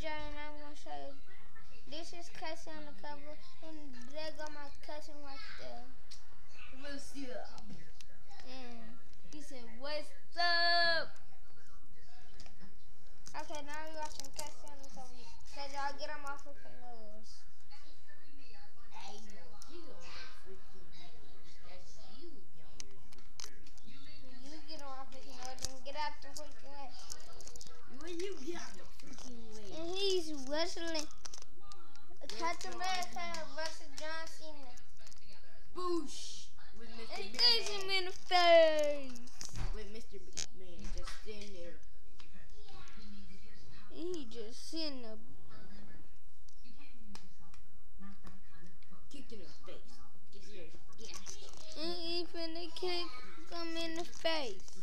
Jerry I'm gonna show you. This is Cassie on the cover and there go my cousin right there. What's up? And he said, what's up? Okay, now we're watching Cassie on the cover. Cause y'all get on my freaking nerves. Hey, you get on my freaking nerves. That's you, young You get on my freaking nerves and get out the freaking way. You and you get wrestling. Tyson Redhead versus John Cena. Boosh! With Mr. And kicks him in the face. With Mr. Big Man just sitting there. He just sitting there. In the face. And even the kick come in the face.